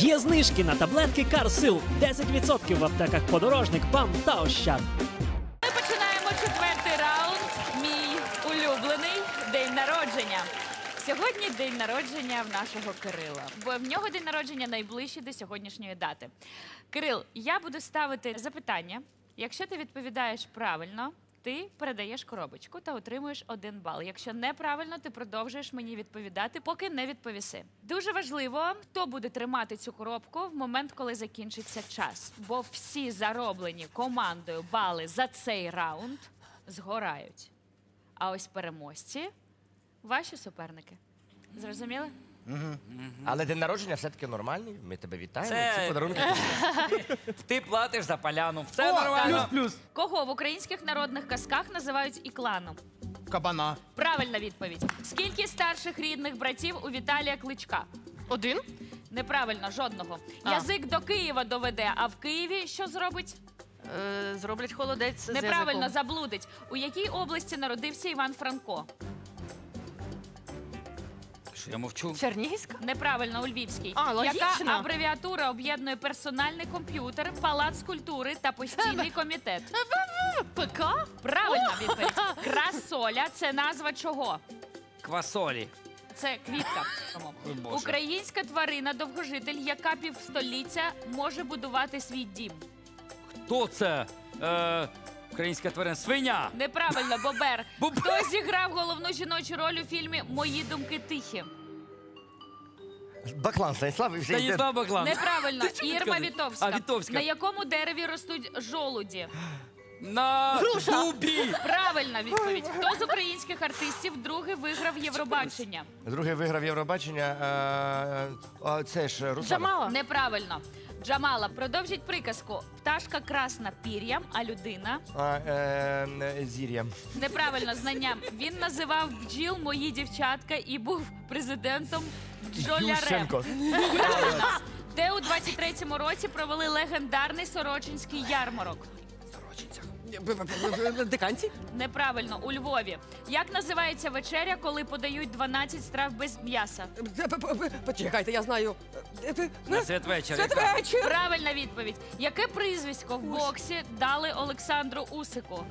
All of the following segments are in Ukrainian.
Є знижки на таблетки Карсил 10% в аптеках подорожник, ПАМ та Ощад. Ми починаємо четвертий раунд. Мій улюблений день народження. Сьогодні день народження в нашого Кирила, бо в нього день народження найближчий до сьогоднішньої дати. Кирил, я буду ставити запитання. Якщо ти відповідаєш правильно, ти передаєш коробочку та отримуєш один бал. Якщо неправильно, ти продовжуєш мені відповідати, поки не відповіси. Дуже важливо, хто буде тримати цю коробку в момент, коли закінчиться час. Бо всі зароблені командою бали за цей раунд згорають. А ось переможці ваші суперники. Зрозуміли? Але день народження все-таки нормальний. Ми тебе вітаємо. Це- Ці подарунки. Ти платиш за поляну. Все нормально. Плюс Кого в українських народних казках називають ікланом? кабана. Правильна відповідь. Скільки старших рідних братів у Віталія Кличка? Один? Неправильно, жодного. А. Язик до Києва доведе, а в Києві що зробить? Е, зроблять холодець з Неправильно, язиком. заблудить. У якій області народився Іван Франко? Я мовчу? Чернігівська? Неправильно, у Львівській. А, логічно. Яка абревіатура об'єднує персональний комп'ютер, палац культури та постійний комітет? ПК? Правильна відповідь. Красоля це назва чого? Квасолі. Це квітка. Ой, Боже. Українська тварина довгожитель, яка півстоліття може будувати свій дім. Хто це? Е, українська тварина. Свиня. Неправильно, Бобер. Бобер. Хто зіграв головну жіночу роль у фільмі Мої думки тихі? Баклан Станіслав і йде. Станіслав Баклан. Неправильно, Ірма? Вітовська. А, Вітовська. На якому дереві ростуть жолуді? На дубі. Правильна відповідь. Хто з українських артистів другий виграв Євробачення? Другий виграв Євробачення. е, а, Це ж Руслан. Джамала? Неправильно. Джамала, продовжіть приказку. Пташка красна пір'ям, а людина А, е, е, Зір'я. неправильно знанням. Він називав бджіл мої дівчатка і був президентом бджолярем. Ющенко. Правильно. Де у 23-му році провели легендарний Сорочинський ярмарок? Диканці? Неправильно, у Львові. Як називається вечеря, коли подають 12 страв без м'яса? Почекайте, я знаю. Е, На святвечір. яка? Святвечір! Правильна відповідь. Яке прізвисько в боксі дали Олександру Усику?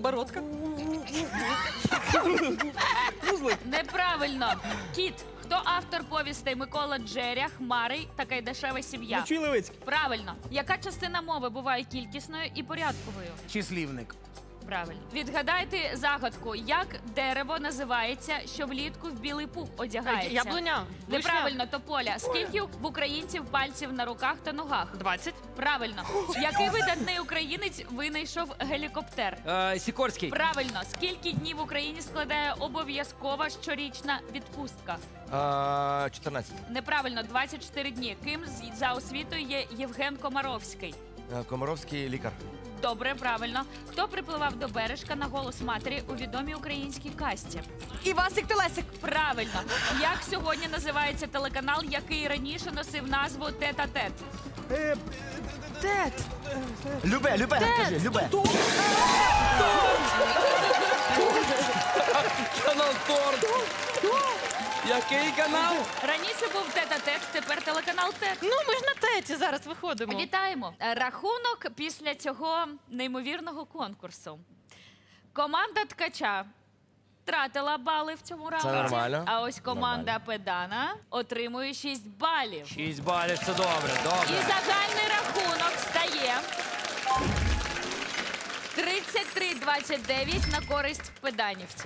Бородка. Неправильно. Кіт. Хто автор повістей Микола Джеря, Хмари та Кайдашева сім'я? Мочуй Левицький. Правильно. Яка частина мови буває кількісною і порядковою? Числівник. Правильно. Відгадайте загадку, як дерево називається, що влітку в білий пух одягається? Яблуня. Неправильно, тополя. Скільки в українців пальців на руках та ногах? 20. Правильно. Який видатний українець винайшов гелікоптер? Е, Сікорський. Правильно. Скільки днів в Україні складає обов'язкова щорічна відпустка? А, 14. Неправильно, 24 дні. Ким з- за освітою є Євген Комаровський? Е, Комаровський лікар. Добре, правильно. Хто припливав до бережка на голос матері у відомій українській касті? Івасик Телесик. Правильно. Як сьогодні називається телеканал, який раніше носив назву Тет-а-тет? Тет. Любе, Любе, кажи, Любе. Канал Який канал? Раніше був Тет-а-тет, тепер телеканал Тет. Ну, ми ж на теті зараз виходимо. Вітаємо! Е, Рахунок після цього неймовірного конкурсу. Команда ткача втратила бали в цьому раунді. нормально. А ось команда педана отримує 6 балів. 6 балів, це добре, І добре. загальний рахунок стає 33-29 на користь педанівців.